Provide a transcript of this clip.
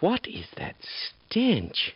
What is that stench?